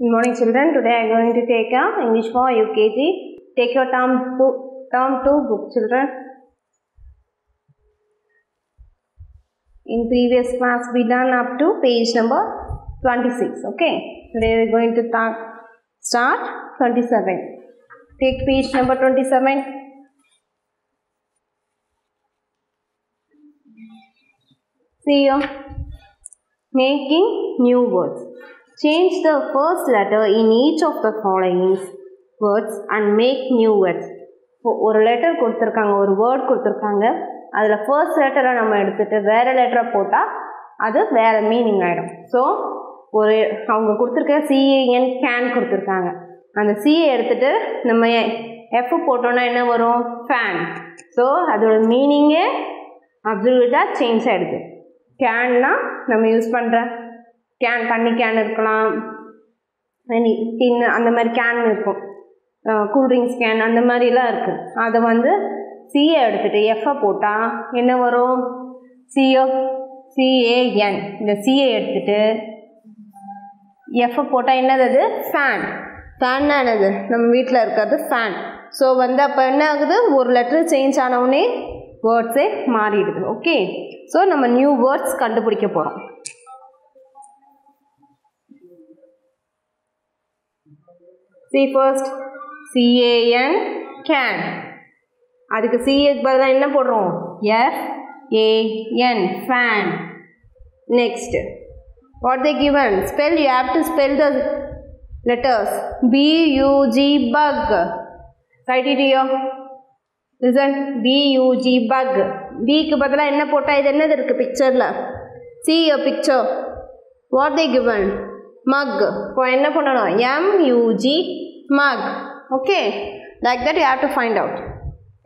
Good morning, children. Today I am going to take a English for UKG. Take your term book, term two book, children. In previous class, we done up to page number 26. Okay. Today we are going to ta- start 27. Take page number 27. See you. Making new words. Change the first letter in each of the following words and make new words. இப்போ ஒரு letter கொடுத்துருக்காங்க ஒரு word கொடுத்துருக்காங்க. அதில் first லெட்டரை நம்ம எடுத்துகிட்டு வேறு லெட்டரை போட்டால் அது வேறு மீனிங் ஆகிடும் ஸோ ஒரு அவங்க கொடுத்துருக்க சிஏஎன் கேன் கொடுத்துருக்காங்க. அந்த சிஏ எடுத்துகிட்டு நம்ம எஃப் போட்டோன்னா என்ன வரும்? ஃபேன் ஸோ அதோட மீனிங்கே அப்சல்யூட்டாக சேஞ்ச் ஆகிடுது கேன்னா நம்ம யூஸ் பண்ணுற கேன் தண்ணி கேன் இருக்கலாம். டின்னு அந்த மாதிரி கேன் இருக்கும். கூல்ட்ரிங்க்ஸ் கேன் அந்த மாதிரிலாம் இருக்குது அதை வந்து சிஏ எடுத்துகிட்டு எஃப்ஐ போட்டால் என்ன வரும்? C O C A N இந்த சிஏ எடுத்துகிட்டு எஃப்ஐ போட்டால் என்னது அது? ஃபேன் ஃபேன்னா என்னது? நம்ம வீட்டில் இருக்கிறது ஃபேன் ஸோ வந்து அப்போ என்ன ஆகுது? ஒரு லெட்டர் சேஞ்ச் ஆனவுடனே வேர்ட்ஸே மாறிடுது. ஓகே ஸோ நம்ம நியூ வேர்ட்ஸ் கண்டுபிடிக்க போகிறோம் சி ஃபர்ஸ்ட் சிஏஎன் கேன் அதுக்கு சிஏக்கு பதிலாக என்ன போடுறோம்? F A N fan next what they given spell you have to spell the letters B U G bug right இடியோ ரிசன் பியூஜி பக் பிக்கு பதிலாக என்ன போட்டால் இது என்னது இருக்குது பிக்சரில் see your picture what they given mug இப்போ என்ன பண்ணணும்? M U G mug okay like that you have to find out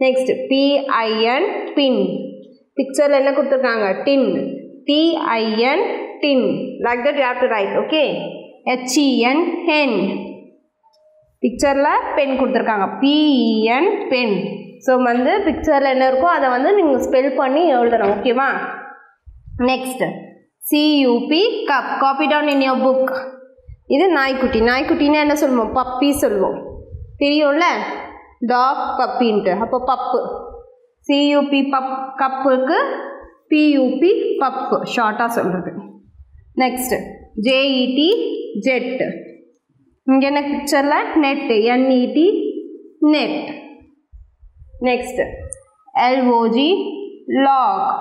next P I N pin பிக்சரில் என்ன கொடுத்துருக்காங்க? Tin T I N tin like that you have to write okay H E N hen பிக்சரில் pen கொடுத்துருக்காங்க. P E N pen so வந்து பிக்சரில் என்ன இருக்கோ அதை வந்து நீங்கள் ஸ்பெல் பண்ணி எழுதணும் ஓகேவா next C U P cup copy down in your book இது நாய்க்குட்டி. நாய்க்குட்டின்னா என்ன சொல்லுவோம்? பப்பி சொல்லுவோம். தெரியும்ல? டாக் பப்பின்ட்டு அப்போ பப்பு சியூபி பப் கப்புக்கு பியூபி பப்பு ஷார்ட்டாக சொல்கிறது நெக்ஸ்ட்டு ஜேஇடி ஜெட் இங்கே என்ன பிக்சரில் net N E T net next L O G log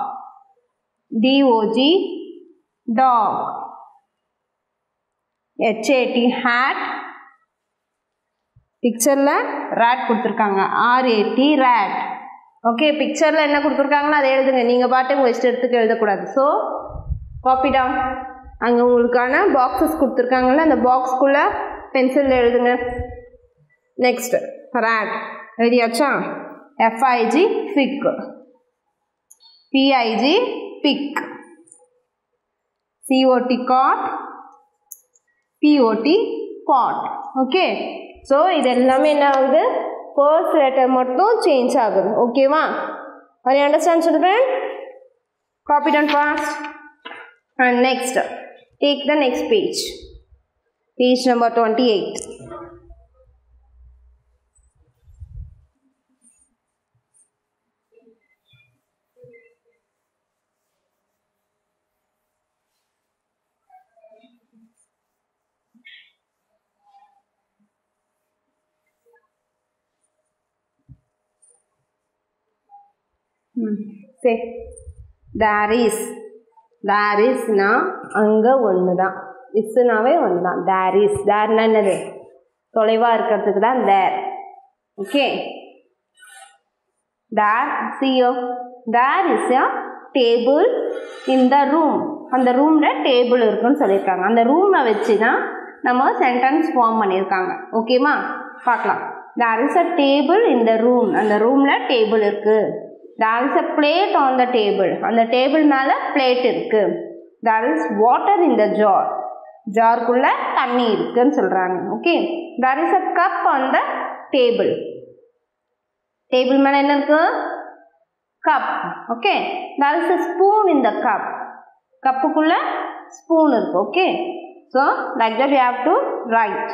D O G dog H A T hat பிக்சரில் ரேட் கொடுத்துருக்காங்க. R A T rat okay பிக்சரில் என்ன கொடுத்துருக்காங்களோ அதை எழுதுங்க. நீங்கள் பாட்டுக்கு வச்சுட்டு எடுத்துக்க எழுதக்கூடாது. ஸோ காப்பிடா அங்கே உங்களுக்கான பாக்ஸஸ் கொடுத்துருக்காங்கல்ல அந்த பாக்ஸ்க்குள்ளே பென்சிலில் எழுதுங்க. Next rat எழுதியாச்சா F I G fig B I G big C O T cot P O T pot okay so இது எல்லாமே என்ன ஆகுது? ஃபர்ஸ்ட் லெட்டர் மட்டும் சேஞ்ச் ஆகுது. ஓகேவா அது understand children copy down fast and next take the next page page number twenty eight say. There is there இஸ்னா அங்கே ஒன்று தான் இஸ்னாவே ஒன்று தான் தேர் இஸ் தேர்னா என்னது? தொலைவாக இருக்கிறதுக்கு தான் there okay there சியோ there is a table in the room அந்த ரூமில் டேபிள் இருக்குன்னு சொல்லியிருக்காங்க. அந்த ரூமை வச்சு தான் நம்ம சென்டென்ஸ் ஃபார்ம் பண்ணியிருக்காங்க. ஓகேமா பார்க்கலாம். There is a table in the room அந்த ரூமில் டேபிள் இருக்குது There is a plate on the table அந்த டேபிள் மேலே பிளேட் இருக்குது there is water in the jar ஜார்க்குள்ளே தண்ணி இருக்குன்னு சொல்கிறாங்க okay there is a cup on the table table மேலே என்ன இருக்கு cup okay there is a spoon in the cup கப்புக்குள்ளே spoon இருக்கு okay So, like that you have to write.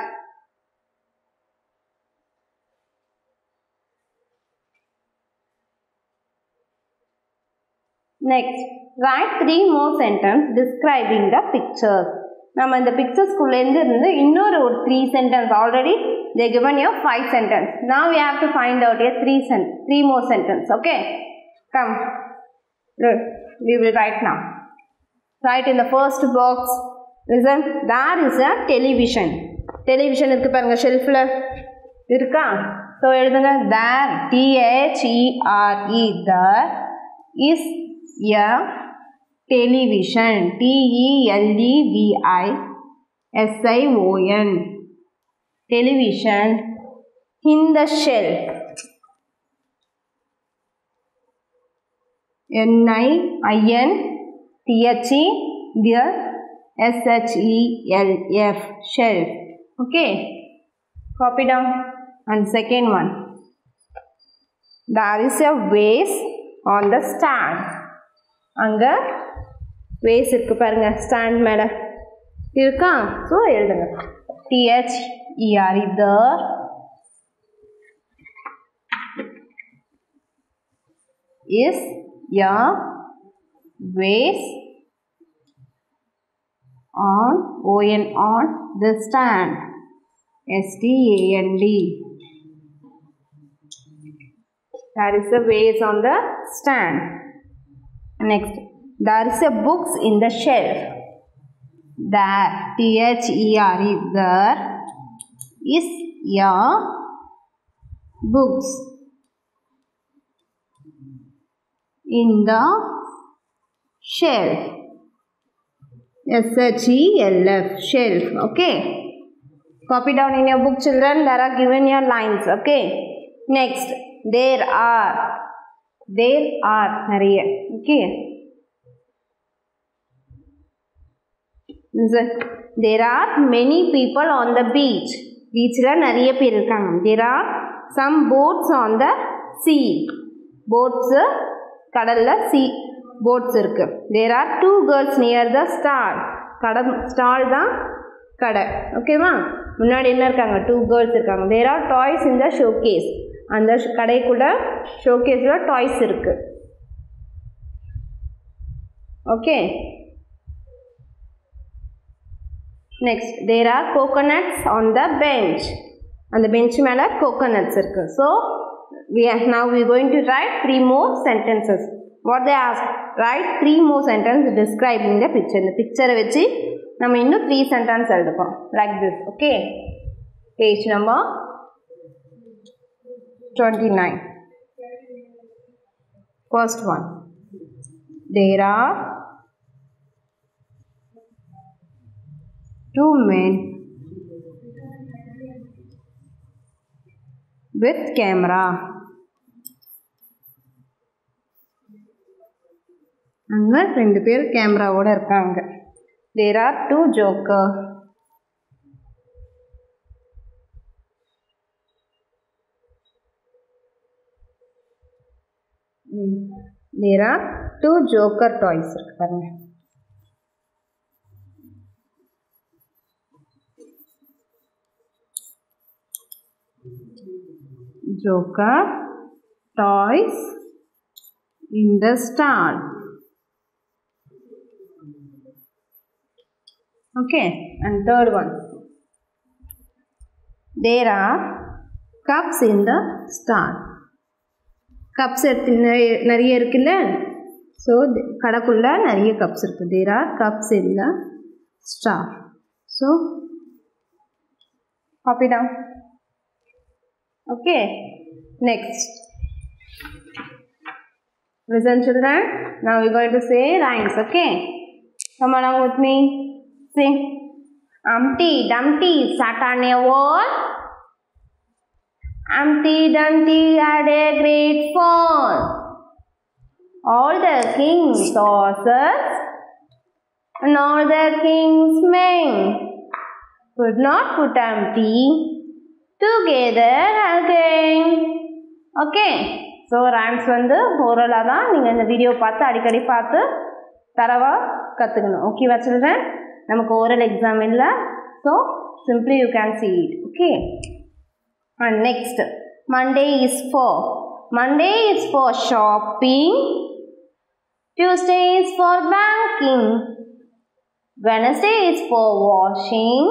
Next write three more sentence describing the pictures நம்ம இந்த பிக்சர்ஸ்குள்ளேருந்து இருந்து இன்னொரு ஒரு three sentence already they given you five sentence நான் we have to find out A three sen three more sentence okay come we will write now. Write in the first box Listen, there is a television. Television இருக்குது பாருங்க ஷெல்ஃபில் இருக்கா so எழுதுங்க there T H E R E the is या Television T television in the shelf N I I N T H E the S H E L F shelf. Okay, copy down. And second one, there is a vase on the stand. அங்க vase இருக்கு பாருங்க stand மேலே இருக்கா so எழுதுங்க T H E R இதர் is a vase on on on the stand s t a n d there is a vase on the stand next. There is a books in the shelf. There t h e r e. There is a books in the shelf. S h e l f. Shelf. Okay. Copy down in your book children. There are given your lines. Okay. Next. There are there are நிறைய. Okay there are many people on the beach பீச்சில் நிறைய பேர் இருக்காங்க. There are some boats on the sea boats கடலில் sea boats இருக்கு. There are two girls near the stall கடை stall தான் கடை. ஓகேவா முன்னாடி என்ன இருக்காங்க? டூ கேர்ள்ஸ் இருக்காங்க. There are toys in the showcase அந்த கடைக்குள்ள ஷோகேஸில் டாய்ஸ் இருக்கு okay next there are coconuts on the bench அந்த பெஞ்ச் மேலே கோகோனட்ஸ் இருக்கு so we are now we are going to write three more sentences what they ask write three more sentences describing the picture இந்த பிக்சரை வச்சு நம்ம இன்னும் three sentence எழுதுப்போம் like this okay page number twenty nine first one there are two men with camera அங்க ரெண்டு பேர் கேமராவோட இருக்காங்க there are two joker there are two joker toys இருக்கு பாருங்க joker toys in the stall okay and third one there are cups in the stall cups எடுத்து நிறைய நிறைய இருக்குல்ல ஸோ கடைக்குள்ள நிறைய கப்ஸ் இருக்கு there are cups in the star so copy down Okay, next. Listen, children. Now we're going to say rhymes. Okay, come along with me. Sing. Humpty Dumpty sat on a wall. Humpty Dumpty had a great fall. All the king's horses and all the king's men could not put Humpty together again. Okay. So rhymes வந்து ஓரலாக தான் நீங்கள் இந்த video பார்த்து அடிக்கடி பார்த்து தரவாக கற்றுக்கணும் ஓகேவா சில்ட்ரன் நமக்கு ஓரல் எக்ஸாம் இல்லை so simply you can see it okay and next monday is for monday is for shopping tuesday is for banking wednesday is for washing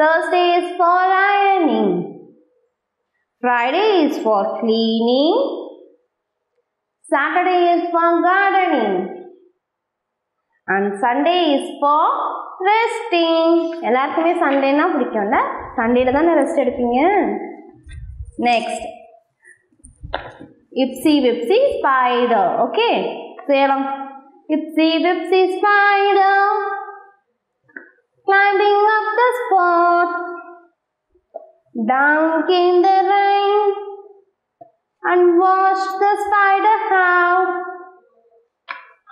thursday is for ironing friday is for cleaning saturday is for gardening and sunday is for resting எல்லாருக்குமே சண்டேனா பிடிக்கும்ல சண்டேல தானே rest எடுப்பீங்க next itsy bitsy spider okay Salem itsy bitsy spider climbing up the spot down came the rain and washed the spider out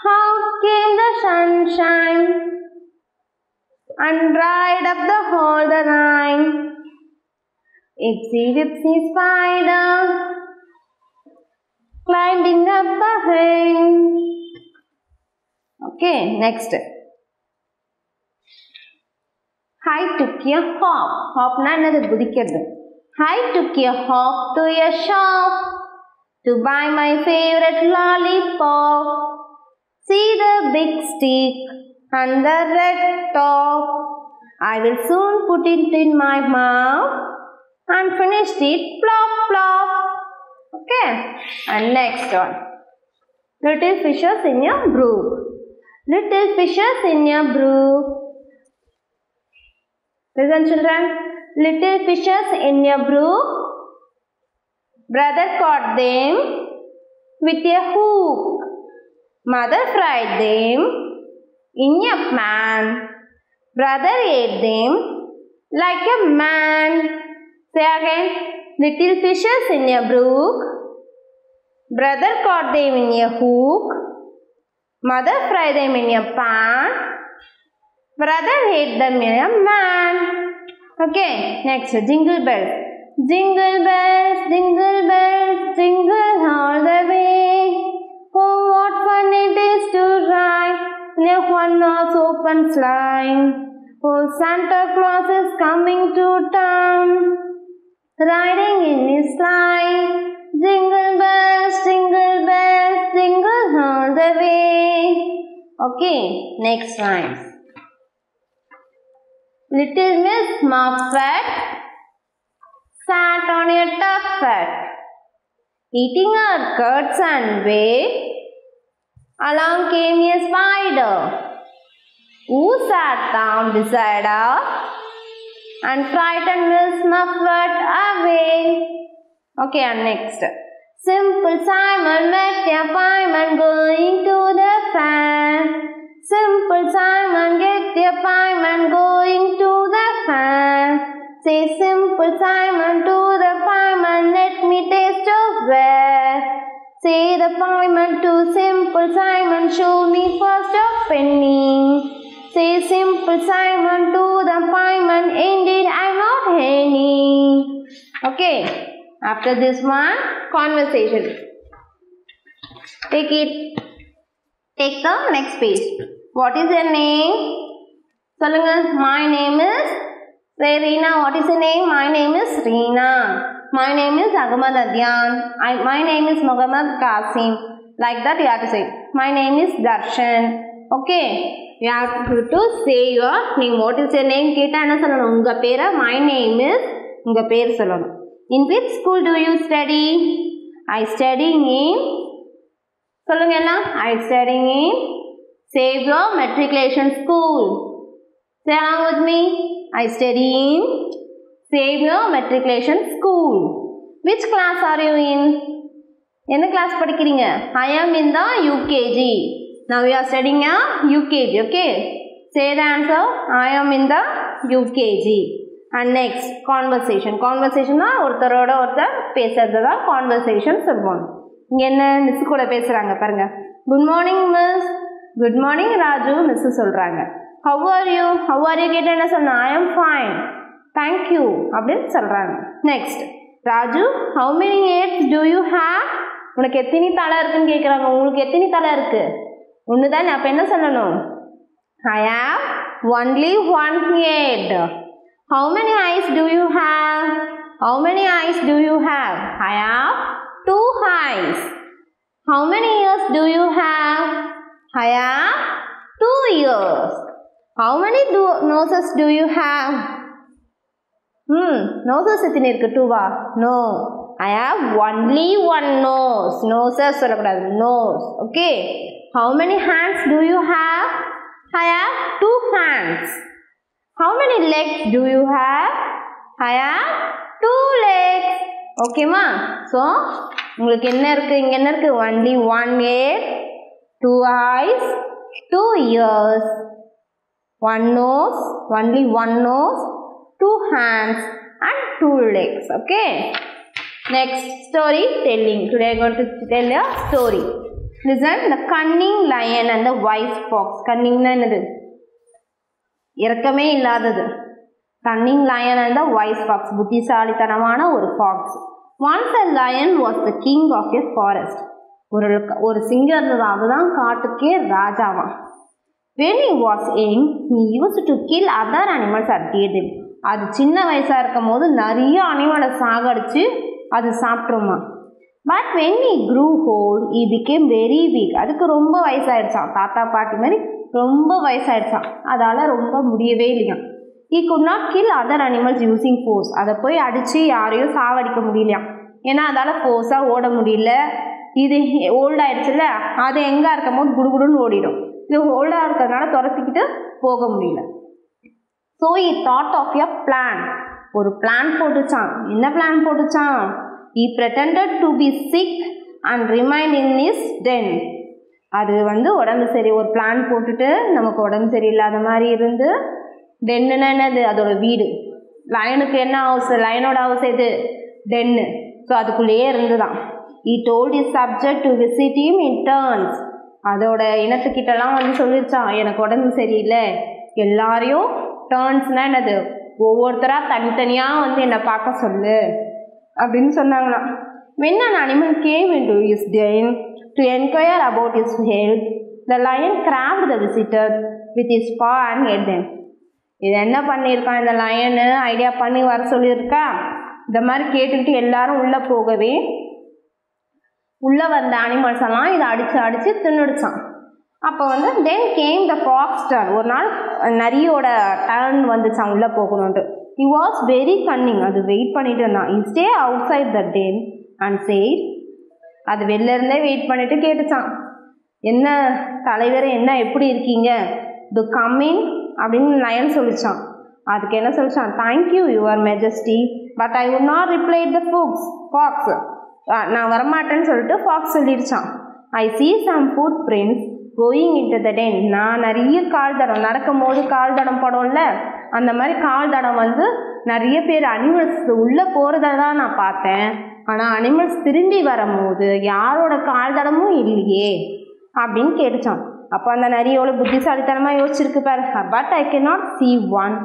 out came the sunshine and dried up the whole the it's Ipsy Dipsy Spider climbing up the behind. Okay, next. I took a hop. Hop na na gudikadu. I took a hop to a shop to buy my favorite lollipop. See the big stick and the red top. I will soon put it in my mouth and finish it plop plop. Okay, and next one. Little fishes in your brook. Little fishes in your brook. Listen, children. Little fishes in your brook. Brother caught them with a hook. Mother fried them in a pan. Brother ate them like a man. Say again. Little fishes in a brook. Brother caught them in a hook. Mother fried them in a pan. Brother ate them in a man. Okay, next jingle bells. Jingle bells, jingle bells, open sleigh. Oh, Santa Claus is coming to town, riding in his sleigh. Jingle bells, jingle bells, jingle all the way. Okay, next rhymes. Little Miss Muffet sat on a tuffet, eating her curds and whey. Along came a spider, who sat down beside her and frightened Miss Muffet away. Okay, and next. Simple Simon met a pieman going to the fair. Simple Simon get a pieman going to the fair. Say simple Simon to the pieman, let me taste of where. Say the pieman to simple Simon, show me first a penny. Say simple Simon to the pieman, indeed I'm not any. Okay, after this one, conversation. Take it. Take the next page. What is your name? Salunga, my name is. Say Reena, what is your name? My name is Reena. My name is Ahmad Adyan. I, my name is Muhammad Kasim. Like that you have to say. My name is Darshan. Okay you have to say your நீங்கள் மோட்டிவ்ஸ் name கேட்டால் என்ன சொல்லணும் உங்கள் பேரை my name is உங்கள் பேர் சொல்லணும் in with school do you study I studying in சொல்லுங்க எல்லாம் I studying in save your matriculation school say along with me I study in save your matriculation school which class are you in என்ன class படிக்கிறீங்க I am in the UKG now you are studying a UKG okay say the answer I am in the UKG and next conversation கான்வர்சேஷன்னா ஒருத்தரோட ஒருத்தர் பேசுறது தான் conversation சொல்லுவோம் இங்கே என்ன miss கூட பேசுகிறாங்க பாருங்கள் good morning miss good morning Raju miss சொல்கிறாங்க how are you how are you கேட்டால் என்ன சொன்ன I am fine thank you அப்படின்னு சொல்கிறாங்க next Raju how many heads do you have உனக்கு எத்தனை தலை இருக்குன்னு கேட்குறாங்க உங்களுக்கு எத்தனை தலை இருக்குது ஒன்று தானே அப்போ என்ன சொல்லணும் I have only one head. How many eyes do you have? How many eyes do you have? I have two eyes. How many ears do you have? I have two ears. How many do- noses do you have? Hmm, noses எத்தனை இருக்கு டூவா no I have only one nose noses சொல்லக்கூடாது nose okay how many hands do you have I have two hands how many legs do you have I have two legs ஓகேம்மா so உங்களுக்கு என்ன இருக்குது இங்கே என்ன இருக்குது only one head two eyes two ears one nose, only one nose, two hands and two legs. Okay. next story telling Today I am going to tell a story. Listen, the cunning lion and the wise fox. Cunning என்னது இறக்கமே இல்லாதது cunning lion and the wise fox புத்திசாலித்தனமான ஒரு fox once a lion was the king of a forest ஒரு ஒரு singer இருந்தது அதுதான் காட்டுக்கே ராஜாவா வென் ஹி வாஸ் எங் நீ used to kill other animals at cattle அது சின்ன வயசாக இருக்கும் போது நிறைய அனிமலை சாகடிச்சு அது சாப்பிட்ருமா but when he grew old he became very weak அதுக்கு ரொம்ப வயசாயிடுச்சான் தாத்தா பாட்டி மாதிரி ரொம்ப வயசாயிடுச்சான் அதால் ரொம்ப முடியவே இல்லையா he could not kill other animals using force அதை போய் அடித்து யாரையும் சாவடிக்க முடியலையாம். ஏன்னா அதால் ஃபோர்ஸாக ஓட முடியல. இது ஓல்டாயிடுச்சுல்ல அது எங்கே இருக்கும் போது குடுகுடுன்னு ஓடிடும். இது ஓல்டாக இருக்கிறதுனால துரத்திக்கிட்டு போக முடியல. So he thought of a plan ஒரு பிளான் போட்டுச்சான் என்ன பிளான் போட்டுச்சான் he pretended to be sick and remained in his den அது வந்து உடம்பு சரி ஒரு பிளான் போட்டுட்டு நமக்கு உடம்பு சரியில்லாத மாதிரி இருந்து டென்னுன்னா என்னது? அதோட வீடு. லயனுக்கு என்ன ஹவுஸ் லயனோட ஹவுஸ் எது? டென்னு ஸோ அதுக்குள்ளேயே இருந்துதான். He told his subjects to visit him in turns அதோட இனத்துக்கிட்டலாம் வந்து சொல்லிருச்சான் எனக்கு உடம்பு சரியில்லை. எல்லாரையும் டேர்ன்ஸ்னால் என்னது? ஒவ்வொருத்தராக தனித்தனியாக வந்து என்னை பார்க்க சொல்லு. அப்படின்னு சொன்னாங்களாம். When an animal came into his den to enquire about his health the lion grabbed the visitor with his paw and ate them. இது என்ன பண்ணியிருக்கான் இந்த லயனு ஐடியா பண்ணி வர சொல்லியிருக்கா? இந்த மாதிரி கேட்டுக்கிட்டு எல்லாரும் உள்ளே போகவே உள்ளே வந்த அனிமல்ஸ் எல்லாம் இதை அடித்து அடித்து தின்னுடுச்சான் அப்போ வந்து then came the fox turn ஒரு நாள் நரியோட டர்ன் வந்துச்சான் உள்ளே போகணுன்ட்டு ஹி வாஸ் வெரி கன்னிங் அது வெயிட் பண்ணிட்டு இருந்தான். He stay outside the den and say அது வெளில இருந்தே வெயிட் பண்ணிட்டு கேட்டுச்சான். என்ன தலைவர் என்ன எப்படி இருக்கீங்க? து கம்மிங் அப்படின்னு லயன் சொல்லிச்சான். அதுக்கு என்ன சொல்லிச்சான்? Thank you your majesty but I would not reply the fox fox நான் வரமாட்டேன்னு சொல்லிட்டு fox சொல்லிடுச்சான் I see some footprints going into the den நான் நிறைய கால் தடம் நடக்கும் போது கால் தடம் படம்ல அந்த மாதிரி கால் தடம் வந்து நிறைய பேர் அனிமல்ஸ் உள்ளே போகிறத தான் நான் பார்த்தேன். ஆனால் அனிமல்ஸ் திரும்பி வரும்போது யாரோட கால் தடமும் இல்லையே அப்படின்னு கேட்டுச்சான் அப்போ அந்த நரி எவ்வளோ புத்திசாலித்தனமாக யோசிச்சிருக்கு பாரு. But I can not see one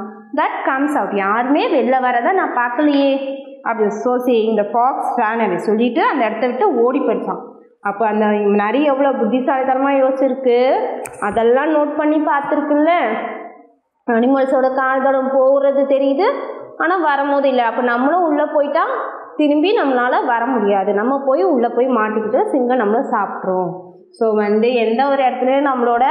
that comes out யாருமே வெளில வரதை நான் பார்க்கலையே. அப்படி ஸோ சே இந்த ஃபாக்ஸ் ஃபேன் அப்படி சொல்லிட்டு அந்த இடத்த விட்டு ஓடி போயிடுச்சான் அப்போ அந்த நரி எவ்வளோ புத்திசாலித்தனமாக யோசிச்சிருக்கு? அதெல்லாம் நோட் பண்ணி பார்த்துருக்குல்ல. அனிமல்ஸோட கால் தடம் போகிறது தெரியுது. ஆனால் வரும்போது இல்லை அப்போ நம்மளும் உள்ளே போயிட்டா திரும்பி நம்மளால் வர முடியாது. நம்ம போய் உள்ளே போய் மாட்டிக்கிட்டு சிங்கம் நம்மளை சாப்பிட்றோம் ஸோ வந்து எந்த ஒரு இடத்துலையும் நம்மளோட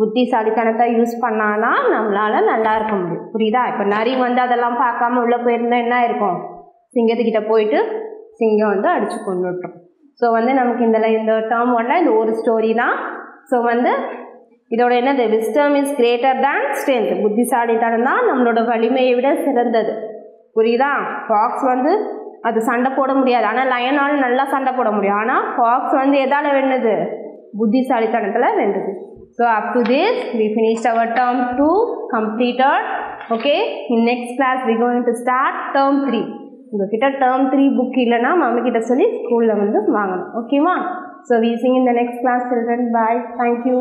புத்திசாலித்தனத்தை யூஸ் பண்ணானா நம்மளால் நல்லா இருக்க முடியும். புரியுதா? இப்போ நரி வந்து அதெல்லாம் பார்க்காம உள்ளே போயிருந்தா என்ன இருக்கும் சிங்கத்துக்கிட்ட போயிட்டு சிங்கம் வந்து அடித்து கொண்டு விட்டுரும் ஸோ வந்து நமக்கு இந்த இந்த டேர்ம் ஒன்றில் இந்த ஒரு ஸ்டோரி தான். ஸோ வந்து இதோட என்னது? Wisdom is greater than strength புத்திசாலித்தனம் தான் நம்மளோட வலிமையை விட சிறந்தது. புரியுதா? ஃபாக்ஸ் வந்து அது சண்டை போட முடியாது. ஆனால் லயனால் நல்லா சண்டை போட முடியும். ஆனால் ஃபாக்ஸ் வந்து எதால் வென்னுது புத்திசாலித்தனத்தில் வென்றது. So up to this we finished our term two completed okay in next class we going to start term three உங்ககிட்ட டேர்ம் த்ரீ புக் இல்லைன்னா மம்மி கிட்ட சொல்லி ஸ்கூலில் வந்து வாங்கணும். ஓகேவா so we sing in the next class children bye thank you